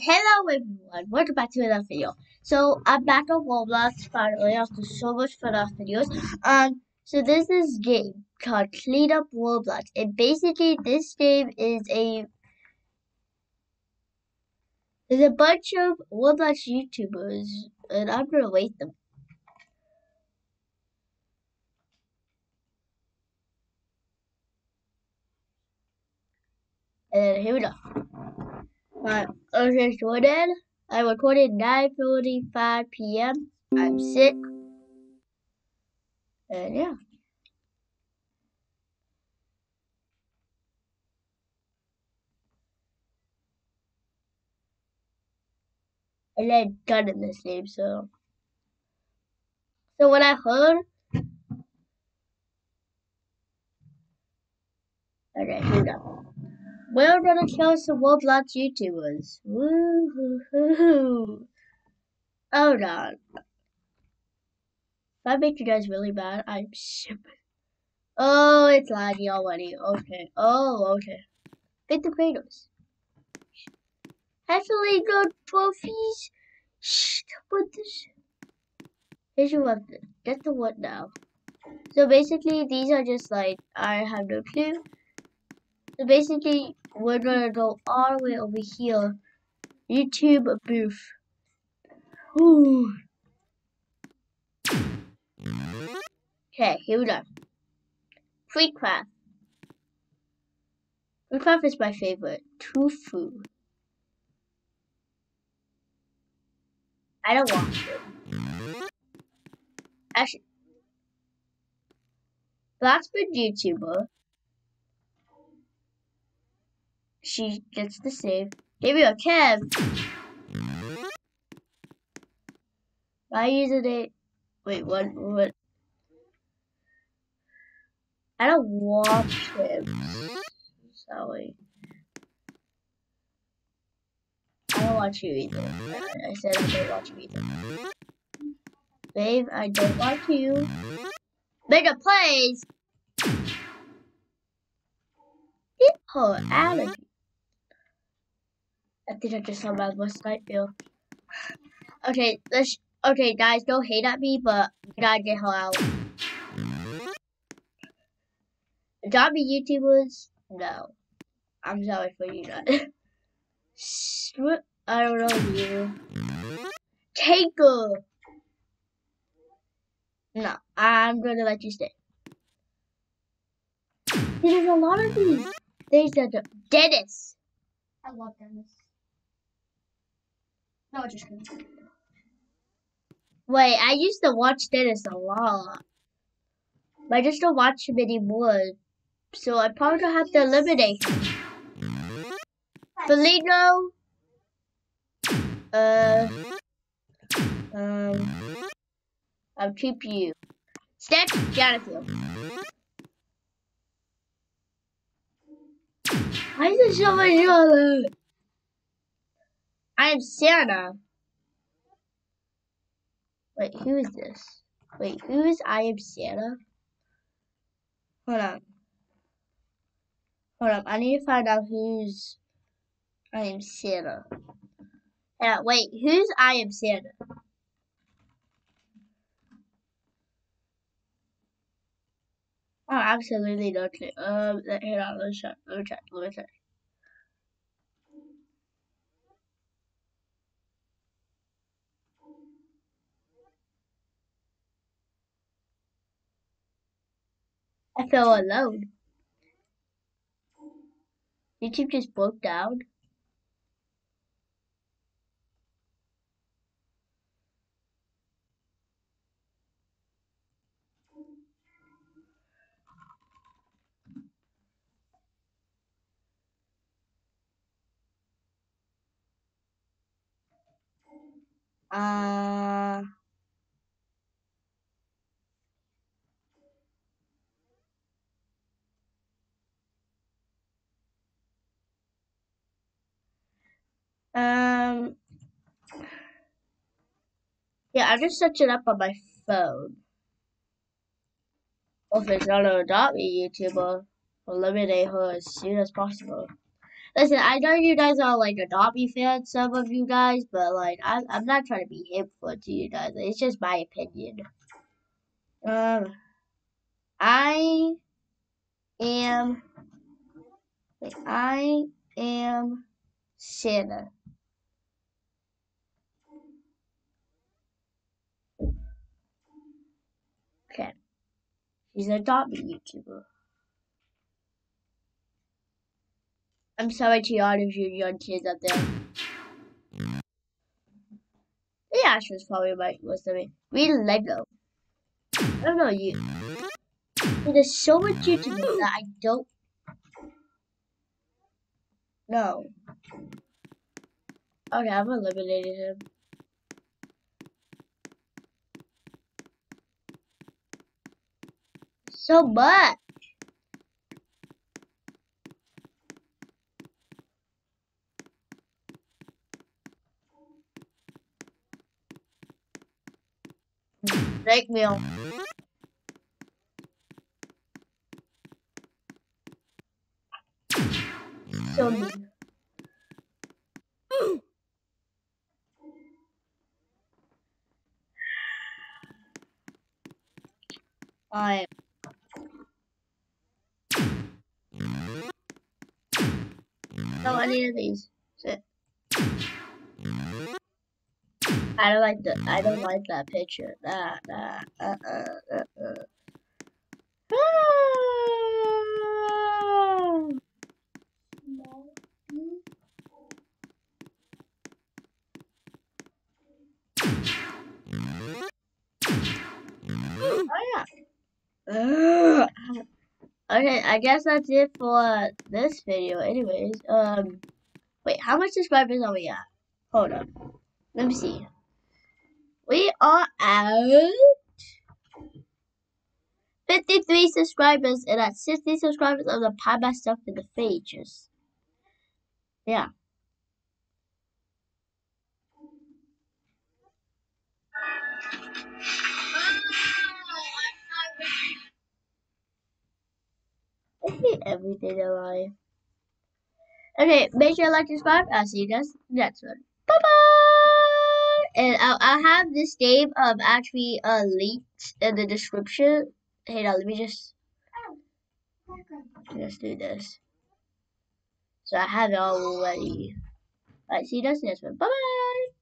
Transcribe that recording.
Hello everyone, welcome back to another video. So I'm back on Roblox finally after so much fun off videos. Um, so this is game called Clean Up Roblox, and basically this game is a there's a bunch of Roblox YouTubers, and I'm gonna rate them. And here we go. My name is Jordan. I recorded 9.45 p.m. I'm sick. And yeah. And then gun in this name, so. So what I heard. Okay, we go. We're gonna kill some Roblox YouTubers. Woo-hoo-hoo. Hold on. If I make you guys really bad, I'm super. Oh, it's laggy already. Okay. Oh, okay. Get the Kratos. Actually, no trophies. Shh, put this. Here's your weapon. Get the wood now. So basically, these are just like, I have no clue. So basically, we're gonna go all the way over here. YouTube booth. Okay, here we go. KreekCraft. KreekCraft is my favorite. Tofu. I don't want to. Actually, that's good YouTuber. She gets the save. Here we go, Kev. I use it. Wait, what? What? I don't want him. Sorry. I don't want you either. I said I don't want you either. Babe, I don't want you. Make a place! Get I think I just saw my night feel. Okay, let's. Okay, guys, don't hate at me, but we gotta get her out. Zombie YouTubers, no. I'm sorry for you guys. I don't know you. Taker. No, I'm gonna let you stay. There's a lot of these. There's a Denis. I love Denis. No, just kidding. Wait, I used to watch Denis a lot. But I just don't watch him anymore. So I probably don't have to eliminate. Felino. Uh. Um. I'll keep you. Step Jonathan. Why is it so much yellow? I am Sanna. Wait, who is this? Wait, who is I am Sanna? Hold on. Hold up, I need to find out who's I am Sanna. Yeah, wait, who's I am Sanna? Oh, absolutely not. Um, hold on, let's check, let me check, let me check. I feel alone. YouTube just broke down. Uh, um, yeah, I just searched it up on my phone. If it's not a adopt me YouTuber, eliminate her as soon as possible. Listen, I know you guys are like Adobe fans, some of you guys, but like I'm I'm not trying to be hateful to you guys. It's just my opinion. Um, I am. I am Sanna. Okay. She's a Dobby YouTuber. I'm sorry to all of you young kids out there. Yeah, she was probably right most of it. Read Lego. I don't know you. There's so much YouTube that I don't know. Okay, I've eliminated him. So much. Drake meal. So mean. I any of these. Sit. I don't like the I don't like that picture. That that uh uh uh uh. Oh yeah. Ugh. Okay, I guess that's it for this video. Anyways, um, wait, how much subscribers are we at? Hold on, let me see. We are at 53 subscribers, and at 60 subscribers, of the pie my stuff in the features. Yeah. In life. Okay, make sure you like and subscribe. I'll see you guys next one. Bye bye. And I'll, I'll have this game um actually uh linked in the description. Hey, now let me just just do this. So I have it already. Alright, see you guys next one. Bye bye.